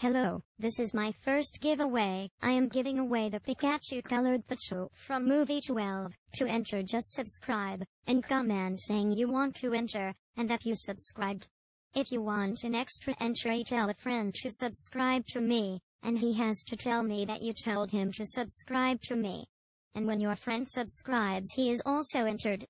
Hello, this is my first giveaway. I am giving away the Pikachu colored Pichu from movie 12. To enter just subscribe and comment saying you want to enter and that you subscribed. If you want an extra entry tell a friend to subscribe to me and he has to tell me that you told him to subscribe to me. And when your friend subscribes he is also entered.